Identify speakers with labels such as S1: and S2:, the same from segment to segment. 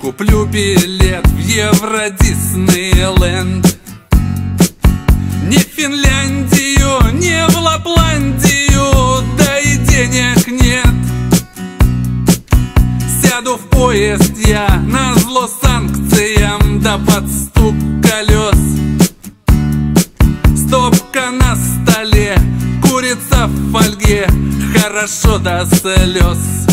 S1: Куплю билет в Евро Диснейленд Не в Финляндию, не в Лапландию Да и денег нет. Сяду в поезд я на зло санкциям Да под стук колес. Стопка на столе, курица в фольге Хорошо до слез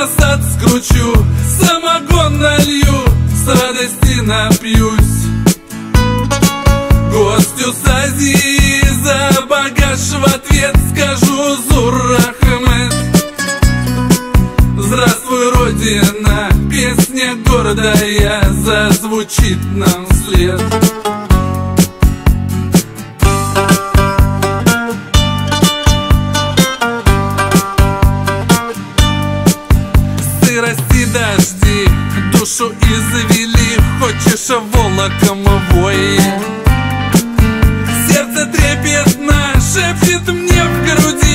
S1: Самосад скручу, самогон налью С радости напьюсь Гостю с Азии за багаж в ответ скажу Зурахмет Здравствуй, Родина, песня гордая зазвучит нам вслед. Дожди, душу извели, хочешь волоком вой. Сердце трепетно шепчет мне в груди,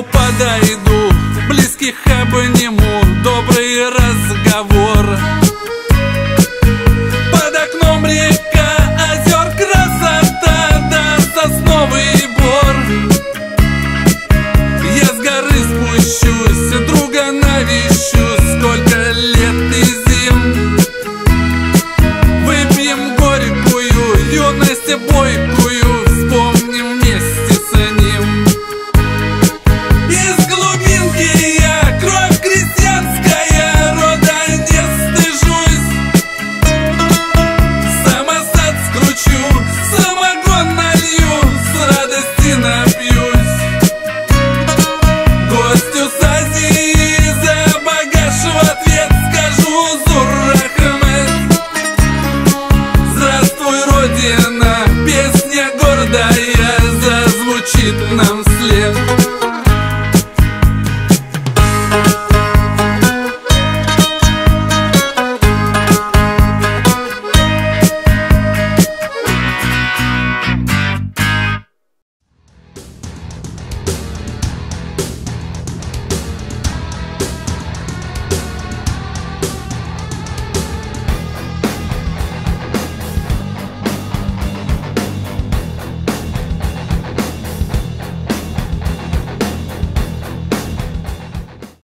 S1: нему подойду. Близких обниму, добрый разговор. Под окном река, озер, красота, да сосновый бор. Я с горы спущусь, друга навещу. Сколько лет и зим. Выпьем горькую юность и бойку